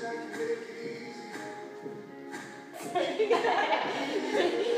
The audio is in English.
Take it easy.